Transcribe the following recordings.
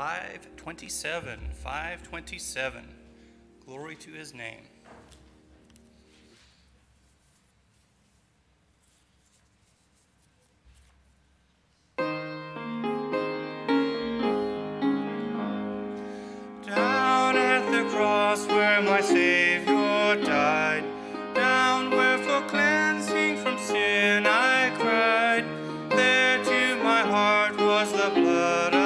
page 527. 527. Glory to his name. Down at the cross where my Savior died, down where for cleansing from sin I cried, there to my heart was the blood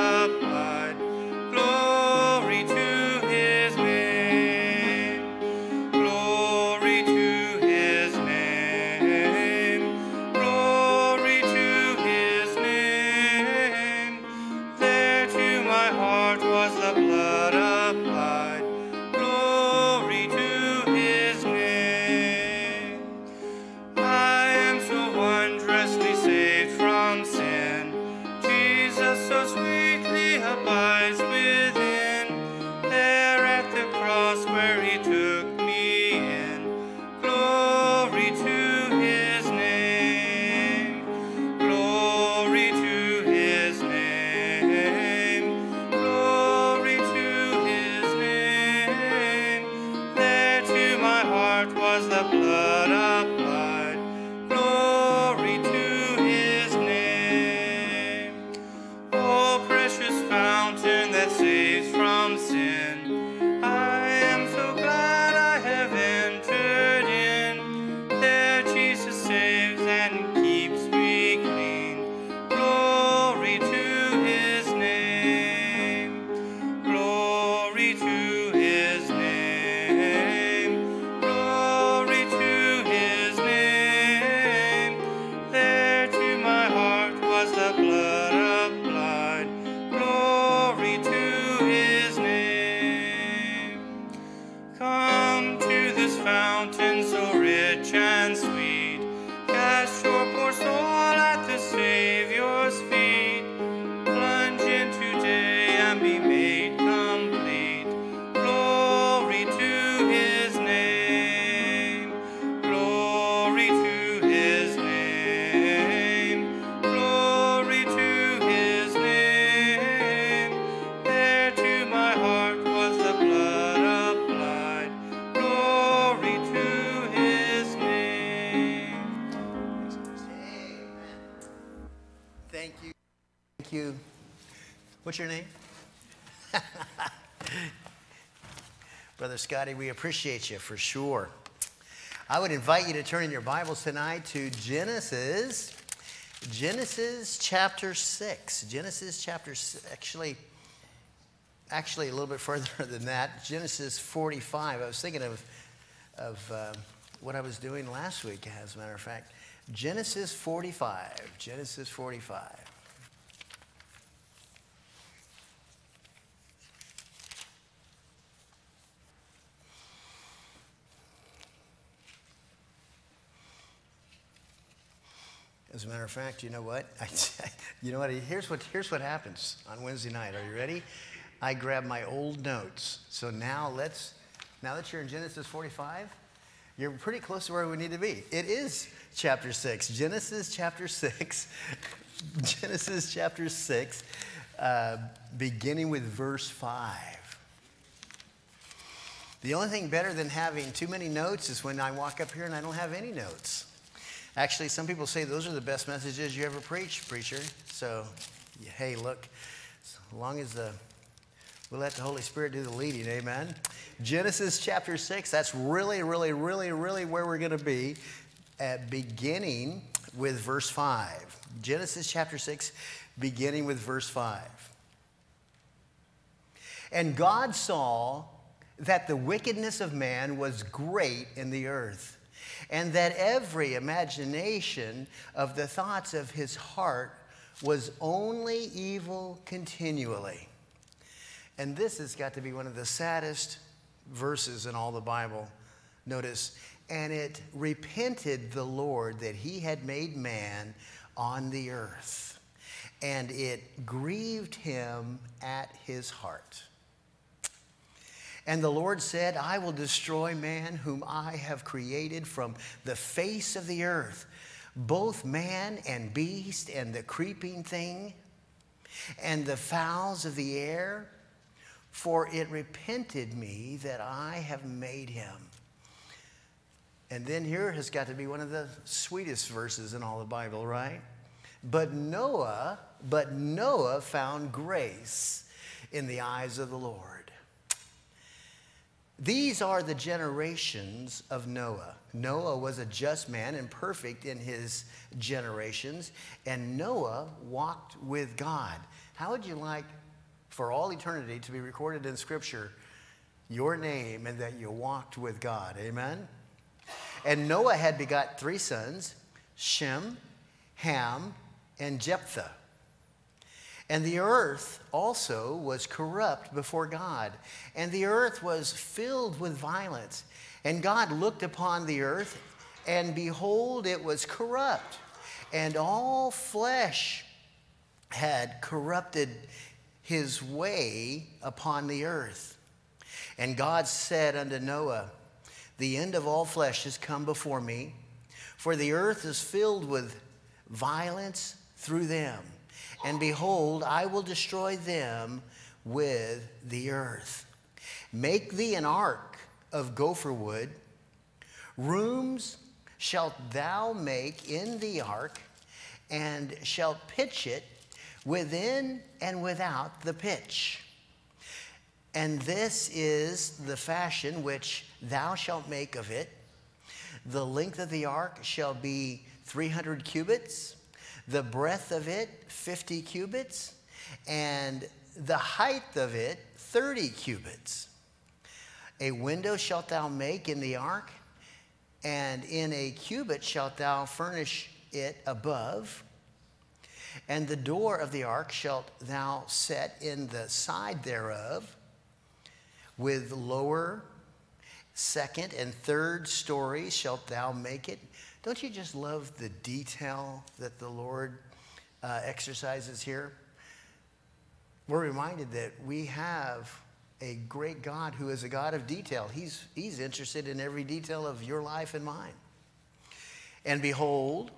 What's your name? Brother Scotty, we appreciate you for sure. I would invite you to turn in your Bibles tonight to Genesis, Genesis chapter 6. Genesis chapter 6, actually, actually a little bit further than that, Genesis 45. I was thinking of, of uh, what I was doing last week, as a matter of fact. Genesis 45. Genesis 45. As a matter of fact, you know what? I, you know what? Here's what here's what happens on Wednesday night. Are you ready? I grab my old notes. So now let's now that you're in Genesis 45, you're pretty close to where we need to be. It is chapter 6. Genesis chapter 6. Genesis chapter 6, uh, beginning with verse 5. The only thing better than having too many notes is when I walk up here and I don't have any notes. Actually, some people say those are the best messages you ever preach, preacher. So, hey, look, as long as the we'll let the Holy Spirit do the leading, amen. Genesis chapter 6, that's really, really, really, really where we're going to be at beginning with verse 5. Genesis chapter 6, beginning with verse 5. And God saw that the wickedness of man was great in the earth, and that every imagination of the thoughts of his heart was only evil continually. And this has got to be one of the saddest verses in all the Bible. Notice, and it repented the Lord that he had made man on the earth, and it grieved him at his heart. And the Lord said, I will destroy man whom I have created from the face of the earth, both man and beast and the creeping thing and the fowls of the air, for it repented me that I have made him. And then here has got to be one of the sweetest verses in all the Bible, right? But Noah, but Noah found grace in the eyes of the Lord. These are the generations of Noah. Noah was a just man and perfect in his generations, and Noah walked with God. How would you like for all eternity to be recorded in Scripture your name and that you walked with God? Amen? And Noah had begot three sons Shem, Ham, and Japheth. And the earth also was corrupt before God, and the earth was filled with violence. And God looked upon the earth, and behold, it was corrupt, and all flesh had corrupted his way upon the earth. And God said unto Noah, The end of all flesh is come before me, for the earth is filled with violence through them. And behold, I will destroy them with the earth. Make thee an ark of gopher wood. Rooms shalt thou make in the ark, and shalt pitch it within and without the pitch. And this is the fashion which thou shalt make of it. The length of the ark shall be 300 cubits the breadth of it 50 cubits, and the height of it 30 cubits. A window shalt thou make in the ark, and in a cubit shalt thou furnish it above. And the door of the ark shalt thou set in the side thereof, with lower, second, and third stories shalt thou make it. Don't you just love the detail that the Lord uh, exercises here? We're reminded that we have a great God who is a God of detail. He's, he's interested in every detail of your life and mine. And behold,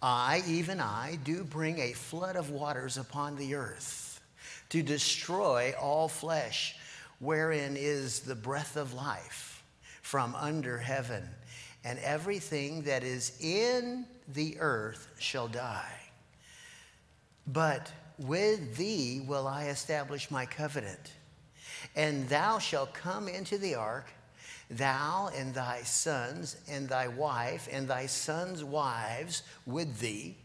I, even I, do bring a flood of waters upon the earth to destroy all flesh, wherein is the breath of life from under heaven and everything that is in the earth shall die. But with thee will I establish my covenant, and thou shalt come into the ark, thou and thy sons, and thy wife, and thy sons' wives with thee.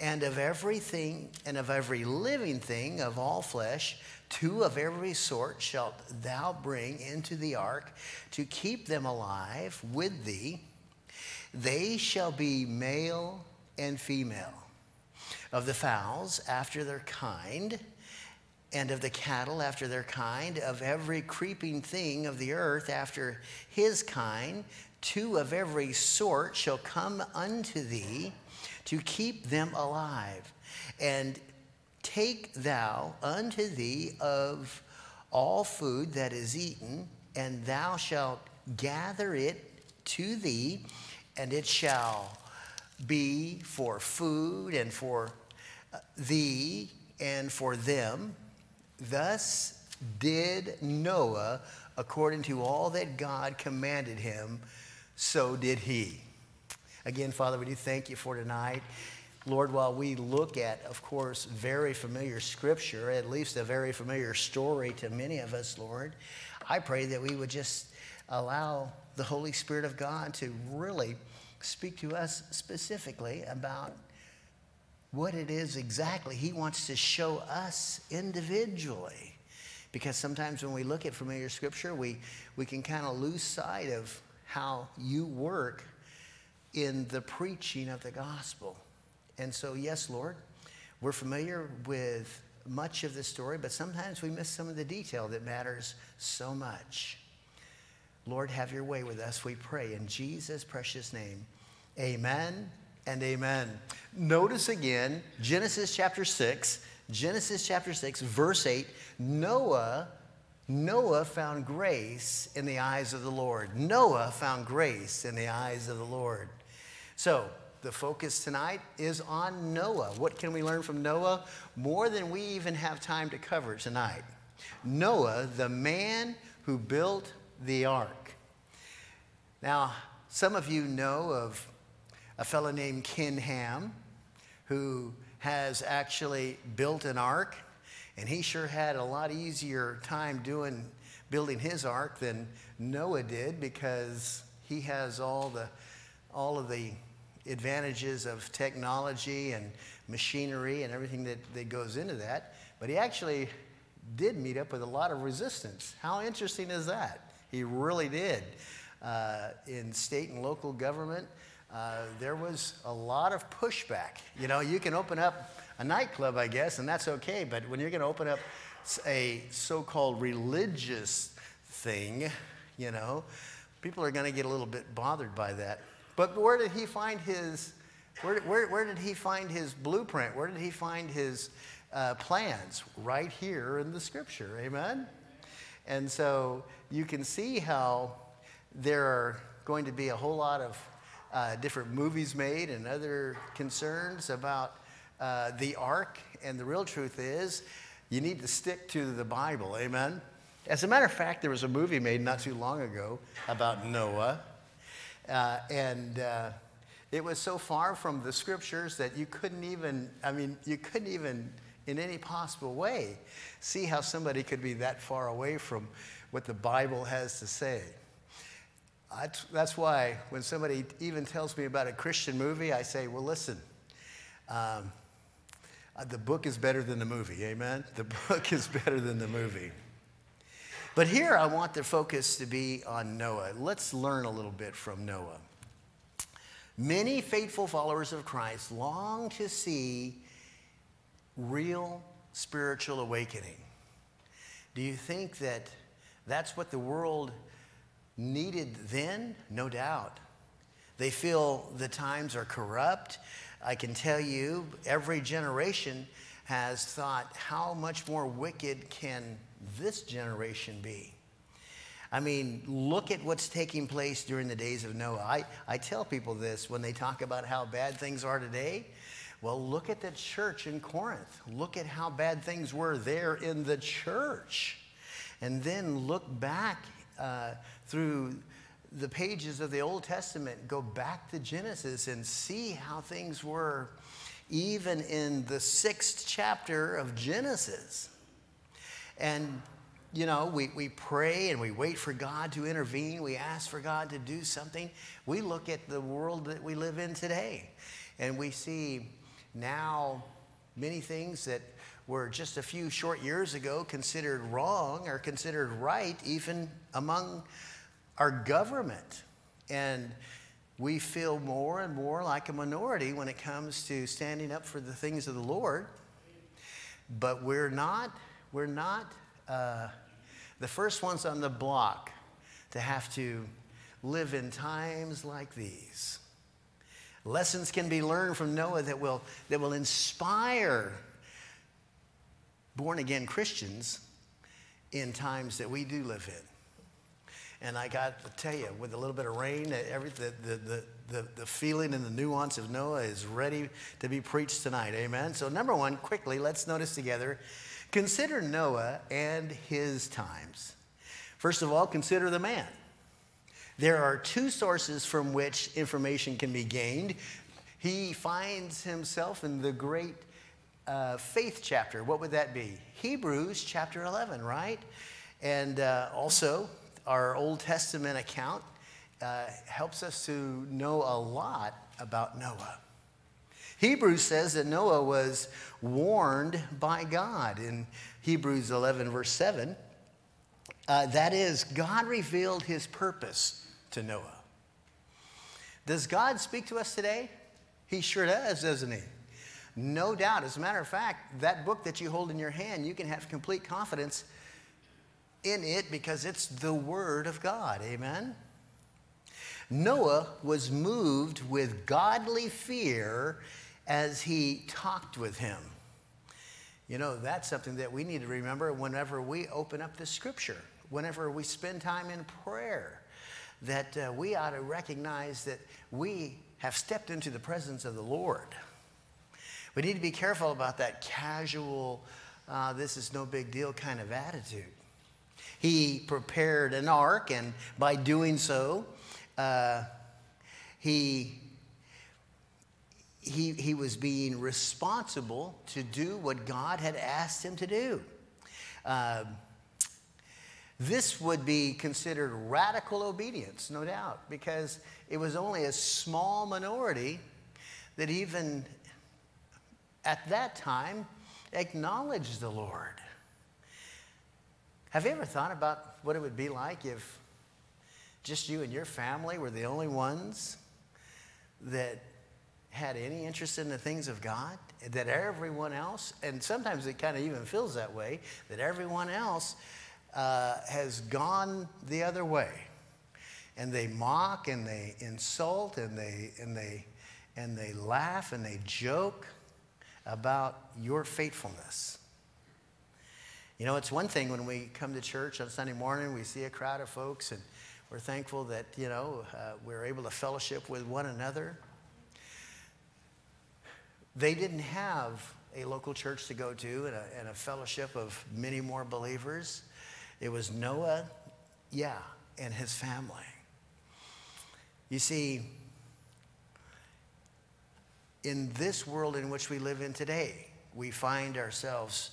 And of everything, and of every living thing of all flesh, Two of every sort shalt thou bring into the ark to keep them alive with thee. They shall be male and female. Of the fowls after their kind, and of the cattle after their kind, of every creeping thing of the earth after his kind, two of every sort shall come unto thee to keep them alive. And Take thou unto thee of all food that is eaten, and thou shalt gather it to thee, and it shall be for food and for uh, thee and for them. Thus did Noah according to all that God commanded him, so did he. Again, Father, we do thank you for tonight. Lord, while we look at, of course, very familiar scripture, at least a very familiar story to many of us, Lord, I pray that we would just allow the Holy Spirit of God to really speak to us specifically about what it is exactly He wants to show us individually. Because sometimes when we look at familiar scripture, we, we can kind of lose sight of how you work in the preaching of the gospel. And so, yes, Lord, we're familiar with much of the story, but sometimes we miss some of the detail that matters so much. Lord, have your way with us, we pray. In Jesus' precious name, amen and amen. Notice again Genesis chapter 6, Genesis chapter 6, verse 8 Noah. Noah found grace in the eyes of the Lord. Noah found grace in the eyes of the Lord. So, the focus tonight is on Noah. What can we learn from Noah? More than we even have time to cover tonight. Noah, the man who built the ark. Now, some of you know of a fellow named Ken Ham who has actually built an ark, and he sure had a lot easier time doing building his ark than Noah did because he has all the all of the advantages of technology and machinery and everything that, that goes into that. But he actually did meet up with a lot of resistance. How interesting is that? He really did. Uh, in state and local government, uh, there was a lot of pushback. You know, you can open up a nightclub, I guess, and that's okay, but when you're going to open up a so called religious thing, you know, people are going to get a little bit bothered by that. But where did he find his, where, where, where did he find his blueprint? Where did he find his uh, plans? Right here in the scripture, amen? And so you can see how there are going to be a whole lot of uh, different movies made and other concerns about uh, the ark. And the real truth is, you need to stick to the Bible, amen? As a matter of fact, there was a movie made not too long ago about Noah. Uh, and uh, it was so far from the scriptures that you couldn't even, I mean, you couldn't even, in any possible way, see how somebody could be that far away from what the Bible has to say. That's why when somebody even tells me about a Christian movie, I say, well, listen, um, uh, the book is better than the movie, amen? The book is better than the movie. But here I want the focus to be on Noah. Let's learn a little bit from Noah. Many faithful followers of Christ long to see real spiritual awakening. Do you think that that's what the world needed then? No doubt. They feel the times are corrupt. I can tell you, every generation has thought, how much more wicked can this generation be? I mean, look at what's taking place during the days of Noah. I, I tell people this when they talk about how bad things are today. Well, look at the church in Corinth. Look at how bad things were there in the church. And then look back uh, through the pages of the Old Testament, go back to Genesis and see how things were even in the sixth chapter of Genesis. And, you know, we, we pray and we wait for God to intervene. We ask for God to do something. We look at the world that we live in today and we see now many things that were just a few short years ago considered wrong are considered right, even among our government. And we feel more and more like a minority when it comes to standing up for the things of the Lord. But we're not we're not uh, the first ones on the block to have to live in times like these. Lessons can be learned from Noah that will, that will inspire born again Christians in times that we do live in. And I got to tell you, with a little bit of rain, every, the, the, the, the, feeling and the nuance of Noah is ready to be preached tonight. Amen. So, number one, quickly, let's notice together Consider Noah and his times. First of all, consider the man. There are two sources from which information can be gained. He finds himself in the great uh, faith chapter. What would that be? Hebrews chapter 11, right? And uh, also, our Old Testament account uh, helps us to know a lot about Noah. Hebrews says that Noah was warned by God in Hebrews 11, verse 7. Uh, that is, God revealed his purpose to Noah. Does God speak to us today? He sure does, doesn't he? No doubt. As a matter of fact, that book that you hold in your hand, you can have complete confidence in it because it's the Word of God. Amen? Noah was moved with godly fear as he talked with him. You know, that's something that we need to remember whenever we open up the scripture, whenever we spend time in prayer, that uh, we ought to recognize that we have stepped into the presence of the Lord. We need to be careful about that casual, uh, this is no big deal kind of attitude. He prepared an ark, and by doing so, uh, he, he, he was being responsible to do what God had asked him to do. Uh, this would be considered radical obedience, no doubt, because it was only a small minority that even at that time acknowledged the Lord. Have you ever thought about what it would be like if just you and your family were the only ones that had any interest in the things of God? That everyone else, and sometimes it kind of even feels that way, that everyone else uh, has gone the other way. And they mock and they insult and they, and, they, and they laugh and they joke about your faithfulness. You know, it's one thing when we come to church on Sunday morning, we see a crowd of folks, and we're thankful that, you know, uh, we're able to fellowship with one another. They didn't have a local church to go to and a, and a fellowship of many more believers. It was Noah, yeah, and his family. You see, in this world in which we live in today, we find ourselves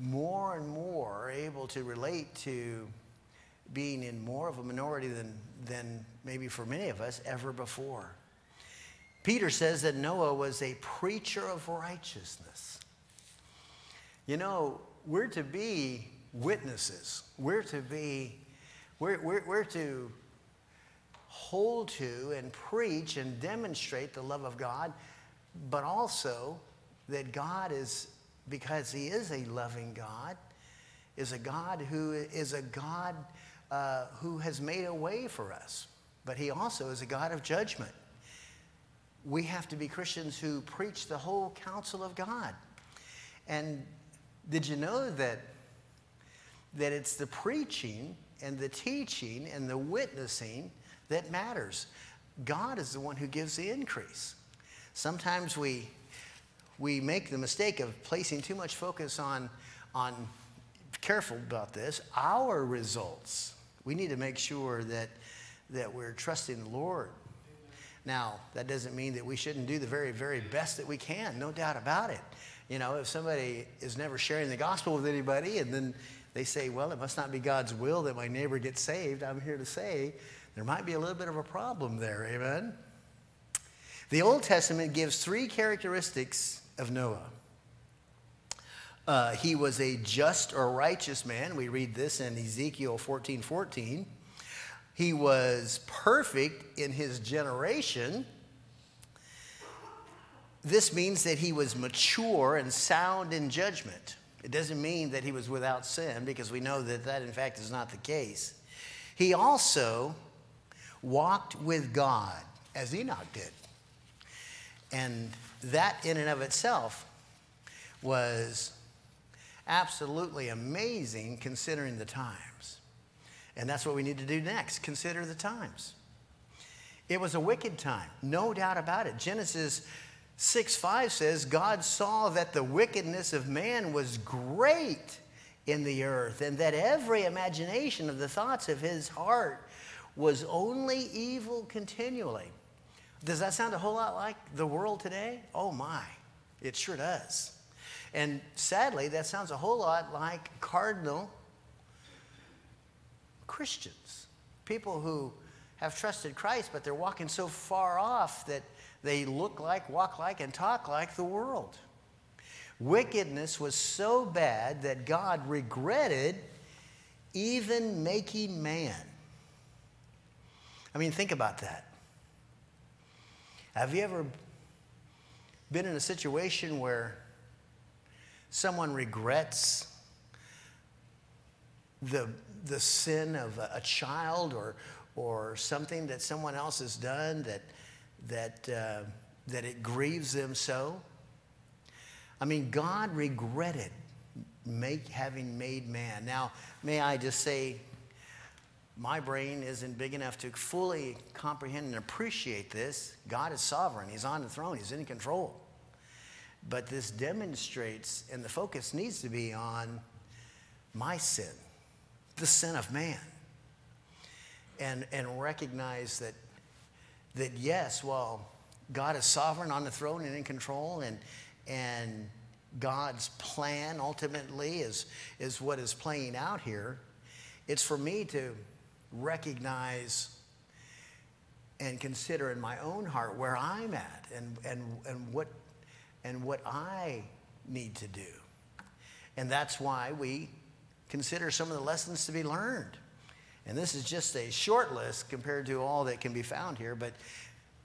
more and more able to relate to being in more of a minority than, than maybe for many of us ever before. Peter says that Noah was a preacher of righteousness. You know, we're to be witnesses. We're to be, we're, we're, we're to hold to and preach and demonstrate the love of God, but also that God is, because He is a loving God, is a God who is a God uh, who has made a way for us, but He also is a God of judgment. We have to be Christians who preach the whole counsel of God. And did you know that that it's the preaching and the teaching and the witnessing that matters. God is the one who gives the increase. Sometimes we, we make the mistake of placing too much focus on, on, careful about this, our results. We need to make sure that, that we're trusting the Lord. Now, that doesn't mean that we shouldn't do the very, very best that we can, no doubt about it. You know, if somebody is never sharing the gospel with anybody and then they say, well, it must not be God's will that my neighbor gets saved, I'm here to say there might be a little bit of a problem there. Amen? The Old Testament gives three characteristics of Noah. Uh, he was a just or righteous man. We read this in Ezekiel 14 14. He was perfect in his generation. This means that he was mature and sound in judgment. It doesn't mean that he was without sin, because we know that that, in fact, is not the case. He also walked with God, as Enoch did. And that, in and of itself, was absolutely amazing considering the times. And that's what we need to do next consider the times. It was a wicked time, no doubt about it. Genesis 6 5 says, God saw that the wickedness of man was great in the earth, and that every imagination of the thoughts of his heart was only evil continually. Does that sound a whole lot like the world today? Oh my, it sure does. And sadly, that sounds a whole lot like carnal Christians, people who have trusted Christ, but they're walking so far off that they look like, walk like, and talk like the world. Wickedness was so bad that God regretted even making man. I mean, think about that. Have you ever been in a situation where someone regrets the, the sin of a, a child or, or something that someone else has done that that, uh, that it grieves them so. I mean, God regretted make, having made man. Now, may I just say, my brain isn't big enough to fully comprehend and appreciate this. God is sovereign, He's on the throne, He's in control. But this demonstrates, and the focus needs to be on my sin, the sin of man. And, and recognize that, that yes, well, God is sovereign on the throne and in control, and, and God's plan ultimately is, is what is playing out here. It's for me to recognize and consider in my own heart where I'm at and, and, and, what, and what I need to do. And that's why we consider some of the lessons to be learned. And this is just a short list compared to all that can be found here. But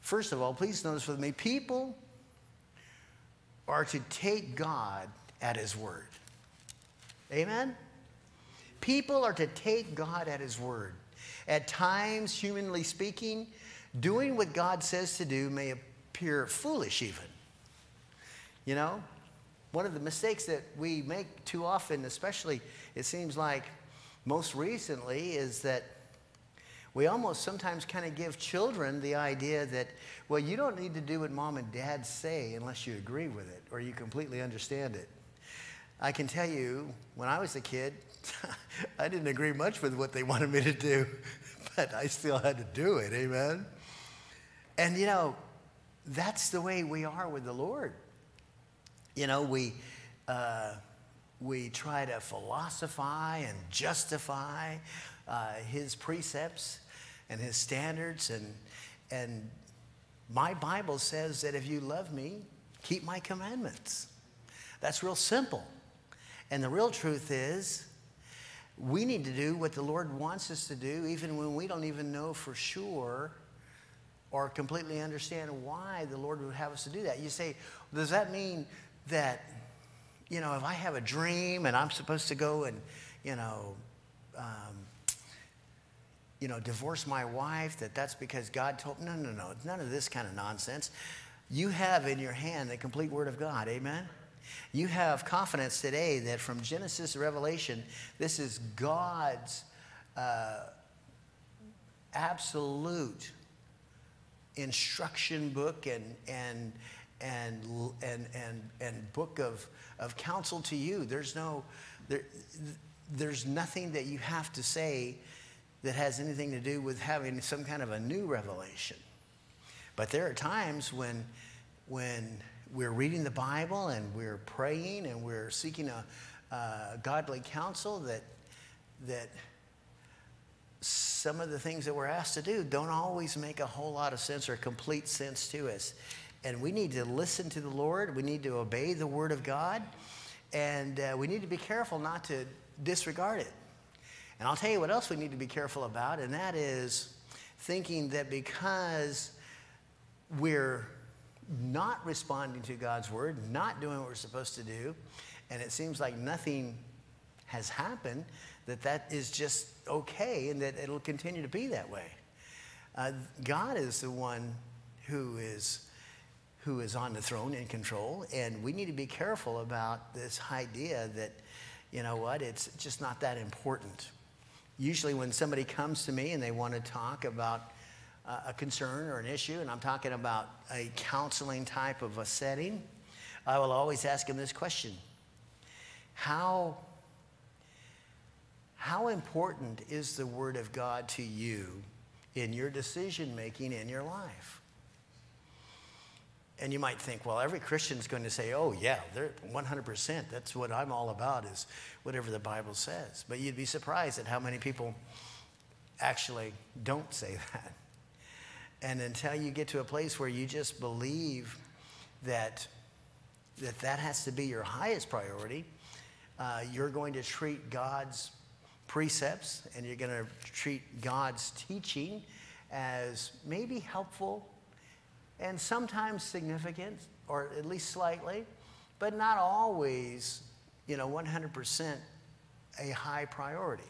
first of all, please notice with me people are to take God at His word. Amen? People are to take God at His word. At times, humanly speaking, doing what God says to do may appear foolish, even. You know, one of the mistakes that we make too often, especially it seems like most recently, is that we almost sometimes kind of give children the idea that, well, you don't need to do what mom and dad say unless you agree with it or you completely understand it. I can tell you, when I was a kid, I didn't agree much with what they wanted me to do, but I still had to do it. Amen. And you know, that's the way we are with the Lord. You know, we uh, we try to philosophize and justify uh, His precepts and His standards, and and my Bible says that if you love me, keep my commandments. That's real simple. And the real truth is, we need to do what the Lord wants us to do, even when we don't even know for sure or completely understand why the Lord would have us to do that. You say, does that mean that, you know, if I have a dream and I'm supposed to go and, you know, um, you know, divorce my wife, that that's because God told No, no, no. None of this kind of nonsense. You have in your hand the complete Word of God. Amen? You have confidence today that from Genesis to Revelation, this is God's uh, absolute instruction book and, and, and, and, and, and book of, of counsel to you. There's, no, there, there's nothing that you have to say that has anything to do with having some kind of a new revelation. But there are times when, when we're reading the Bible and we're praying and we're seeking a, a godly counsel that, that some of the things that we're asked to do don't always make a whole lot of sense or complete sense to us. And we need to listen to the Lord. We need to obey the Word of God. And uh, we need to be careful not to disregard it. And I'll tell you what else we need to be careful about, and that is thinking that because we're not responding to God's word, not doing what we're supposed to do, and it seems like nothing has happened, that that is just okay and that it'll continue to be that way. Uh, God is the one who is who is on the throne in control, and we need to be careful about this idea that, you know what, it's just not that important. Usually, when somebody comes to me and they want to talk about uh, a concern or an issue, and I'm talking about a counseling type of a setting, I will always ask them this question How, how important is the Word of God to you in your decision making in your life? And you might think, well, every Christian's going to say, oh, yeah, they're 100%. That's what I'm all about, is whatever the Bible says. But you'd be surprised at how many people actually don't say that. And until you get to a place where you just believe that that, that has to be your highest priority, uh, you're going to treat God's precepts and you're going to treat God's teaching as maybe helpful and sometimes significant, or at least slightly, but not always, you know, 100% a high priority.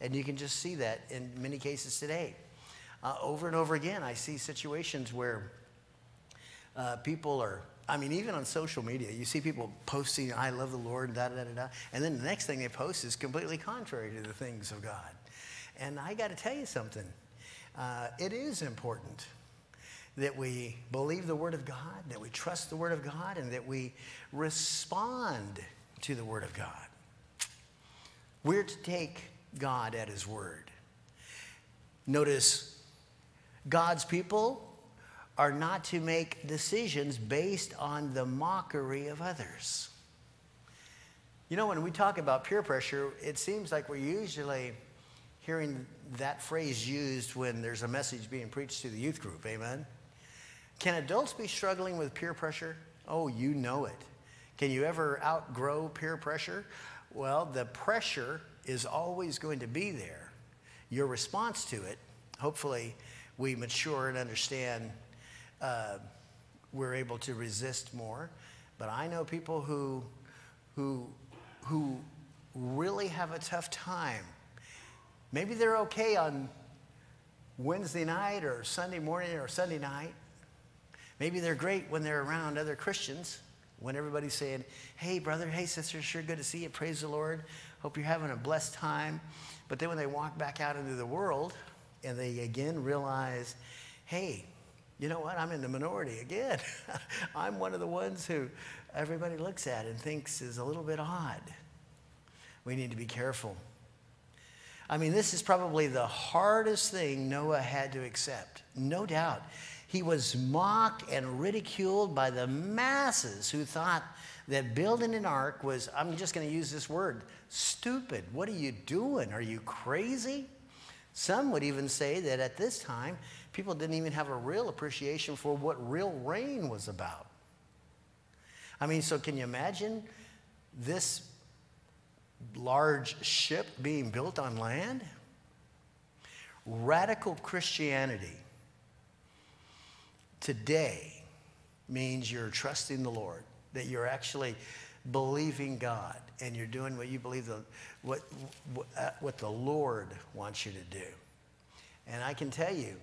And you can just see that in many cases today. Uh, over and over again, I see situations where uh, people are, I mean, even on social media, you see people posting, I love the Lord, da da da da. And then the next thing they post is completely contrary to the things of God. And I got to tell you something. Uh, it is important that we believe the Word of God, that we trust the Word of God, and that we respond to the Word of God. We're to take God at His Word. Notice God's people are not to make decisions based on the mockery of others. You know, when we talk about peer pressure, it seems like we're usually hearing that phrase used when there's a message being preached to the youth group. Amen? Can adults be struggling with peer pressure? Oh, you know it. Can you ever outgrow peer pressure? Well, the pressure is always going to be there. Your response to it, hopefully, we mature and understand uh, we're able to resist more. But I know people who, who, who really have a tough time. Maybe they're okay on Wednesday night or Sunday morning or Sunday night. Maybe they're great when they're around other Christians, when everybody's saying, hey, brother, hey, sister, sure good to see you. Praise the Lord. Hope you're having a blessed time. But then when they walk back out into the world and they again realize, hey, you know what? I'm in the minority again. I'm one of the ones who everybody looks at and thinks is a little bit odd. We need to be careful. I mean, this is probably the hardest thing Noah had to accept, no doubt. He was mocked and ridiculed by the masses who thought that building an ark was, I'm just going to use this word, stupid. What are you doing? Are you crazy? Some would even say that at this time, people didn't even have a real appreciation for what real rain was about. I mean, so can you imagine this large ship being built on land? Radical Christianity today means you're trusting the Lord, that you're actually believing God and you're doing what you believe the, what, uh, what the Lord wants you to do. And I can tell you,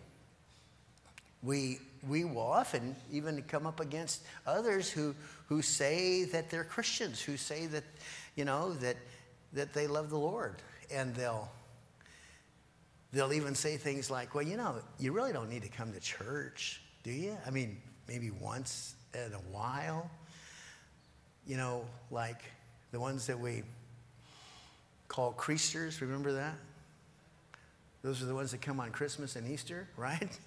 we, we will often even come up against others who, who say that they're Christians, who say that, you know, that, that they love the Lord. And they'll, they'll even say things like, well, you know, you really don't need to come to church. Do you? I mean, maybe once in a while. You know, like the ones that we call creasters, remember that? Those are the ones that come on Christmas and Easter, right?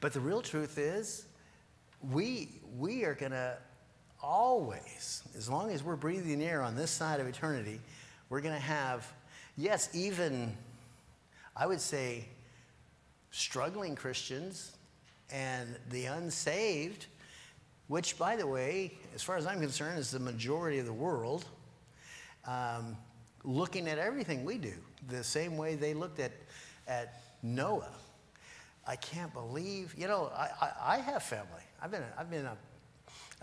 but the real truth is, we, we are going to always, as long as we're breathing air on this side of eternity, we're going to have, yes, even, I would say, struggling Christians and the unsaved, which, by the way, as far as I'm concerned, is the majority of the world, um, looking at everything we do the same way they looked at, at Noah. I can't believe, you know, I, I, I have family. I've been, I've, been a,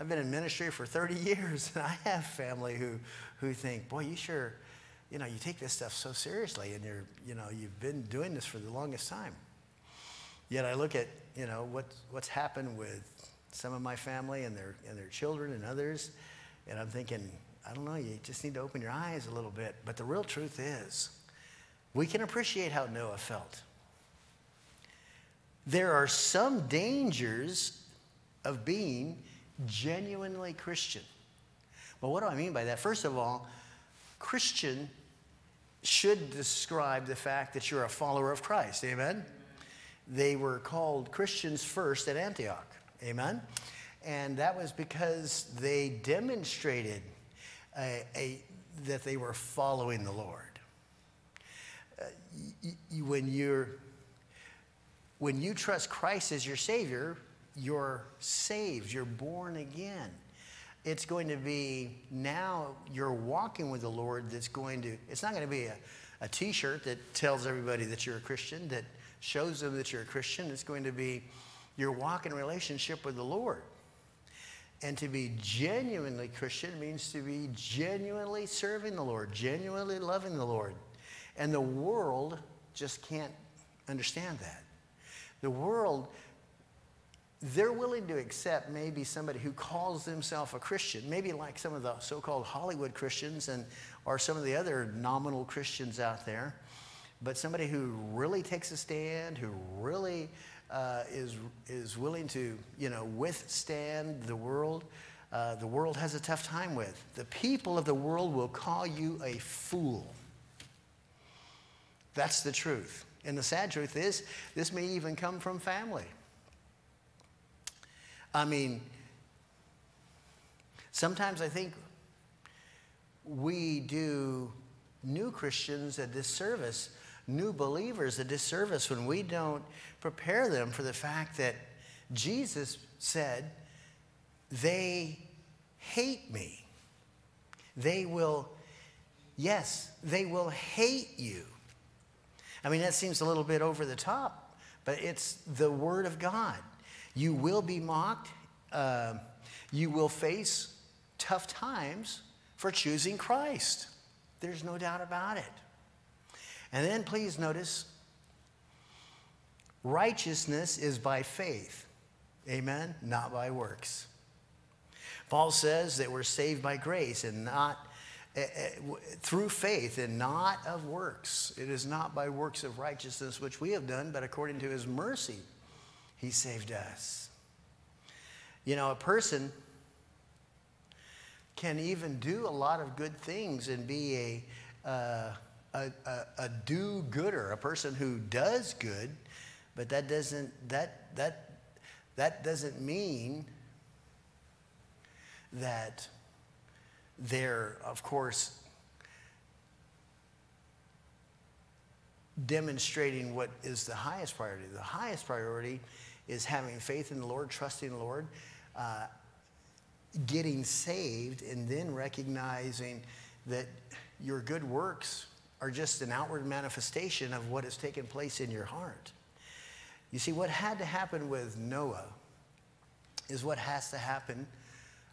I've been in ministry for 30 years, and I have family who, who think, boy, you sure, you know, you take this stuff so seriously, and you're, you know, you've been doing this for the longest time. Yet I look at, you know, what, what's happened with some of my family and their, and their children and others, and I'm thinking, I don't know, you just need to open your eyes a little bit. But the real truth is, we can appreciate how Noah felt. There are some dangers of being genuinely Christian. Well, what do I mean by that? First of all, Christian should describe the fact that you're a follower of Christ. Amen? They were called Christians first at Antioch. Amen? And that was because they demonstrated a, a, that they were following the Lord. Uh, y- when, you're, when you trust Christ as your Savior, you're saved, you're born again. It's going to be now you're walking with the Lord that's going to, it's not going to be a, a t shirt that tells everybody that you're a Christian, that shows them that you're a Christian. It's going to be your walk in relationship with the Lord. And to be genuinely Christian means to be genuinely serving the Lord, genuinely loving the Lord. And the world just can't understand that. The world, they're willing to accept maybe somebody who calls themselves a Christian, maybe like some of the so called Hollywood Christians and or some of the other nominal Christians out there but somebody who really takes a stand, who really uh, is, is willing to, you know, withstand the world, uh, the world has a tough time with. The people of the world will call you a fool. That's the truth. And the sad truth is, this may even come from family. I mean, sometimes I think we do new Christians a disservice, new believers a disservice when we don't prepare them for the fact that Jesus said, They hate me. They will, yes, they will hate you. I mean, that seems a little bit over the top, but it's the Word of God. You will be mocked. Uh, you will face tough times for choosing Christ. There's no doubt about it. And then please notice righteousness is by faith. Amen? Not by works. Paul says that we're saved by grace and not uh, uh, through faith and not of works. It is not by works of righteousness which we have done, but according to his mercy, he saved us. You know, a person can even do a lot of good things and be a, uh, a, a, a do gooder, a person who does good, but that doesn't, that, that, that doesn't mean that they're, of course, demonstrating what is the highest priority. The highest priority is having faith in the Lord, trusting the Lord, uh, getting saved, and then recognizing that your good works are just an outward manifestation of what has taken place in your heart. You see, what had to happen with Noah is what has to happen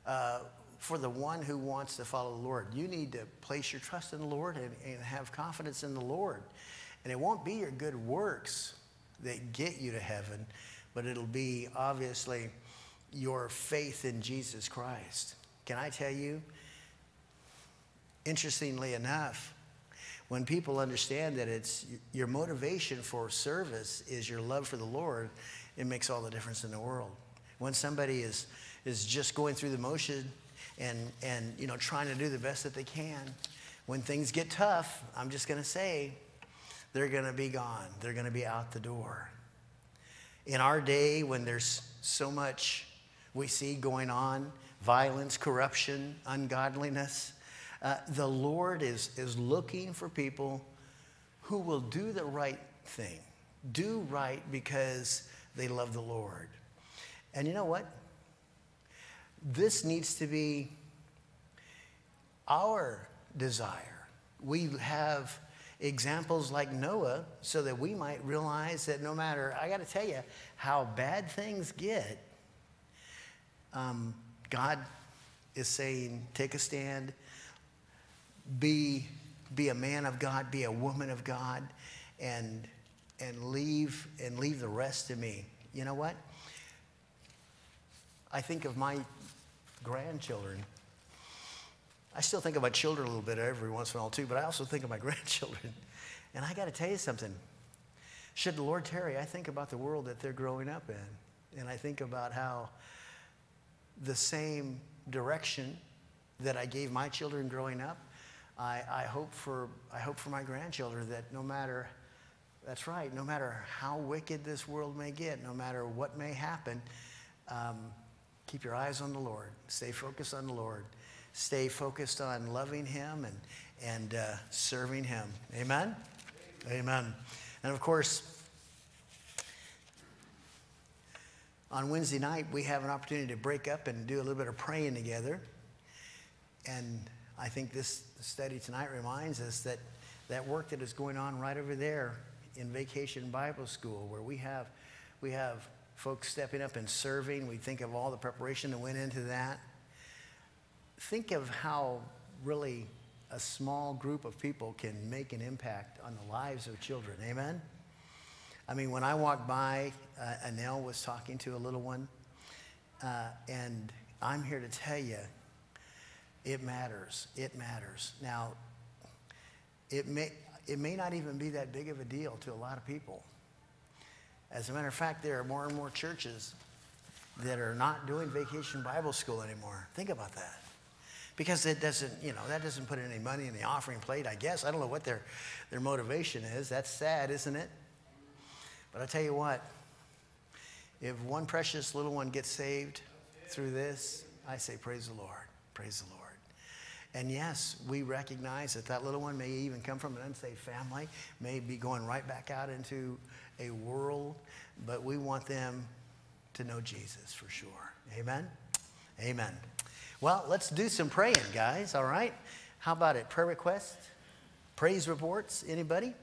uh, for the one who wants to follow the Lord. You need to place your trust in the Lord and, and have confidence in the Lord. And it won't be your good works that get you to heaven, but it'll be obviously your faith in Jesus Christ. Can I tell you? Interestingly enough, when people understand that it's your motivation for service is your love for the Lord, it makes all the difference in the world. When somebody is, is just going through the motion and, and you know, trying to do the best that they can. When things get tough, I'm just going to say, they're going to be gone. They're going to be out the door. In our day, when there's so much we see going on violence, corruption, ungodliness uh, the Lord is, is looking for people who will do the right thing, do right because they love the Lord. And you know what? This needs to be our desire. We have examples like Noah so that we might realize that no matter, I got to tell you, how bad things get, um, God is saying, take a stand, be, be a man of God, be a woman of God, and, and, leave, and leave the rest to me. You know what? I think of my grandchildren. I still think of my children a little bit every once in a while too, but I also think of my grandchildren. And I got to tell you something. Should the Lord tarry, I think about the world that they're growing up in. And I think about how the same direction that I gave my children growing up, I, I, hope for, I hope for my grandchildren that no matter, that's right, no matter how wicked this world may get, no matter what may happen, um, Keep your eyes on the Lord. Stay focused on the Lord. Stay focused on loving Him and, and uh, serving Him. Amen? Amen. And of course, on Wednesday night, we have an opportunity to break up and do a little bit of praying together. And I think this study tonight reminds us that that work that is going on right over there in Vacation Bible School, where we have, we have folks stepping up and serving. We think of all the preparation that went into that. Think of how really a small group of people can make an impact on the lives of children. Amen? I mean, when I walked by, uh, Anel was talking to a little one, uh, and I'm here to tell you, it matters. It matters. Now, it may, it may not even be that big of a deal to a lot of people. As a matter of fact, there are more and more churches that are not doing vacation Bible school anymore. Think about that. Because it doesn't, you know, that doesn't put any money in the offering plate, I guess. I don't know what their, their motivation is. That's sad, isn't it? But I tell you what, if one precious little one gets saved through this, I say, Praise the Lord. Praise the Lord. And yes, we recognize that that little one may even come from an unsaved family, may be going right back out into a world, but we want them to know Jesus for sure. Amen? Amen. Well, let's do some praying, guys, all right? How about it? Prayer requests? Praise reports? Anybody?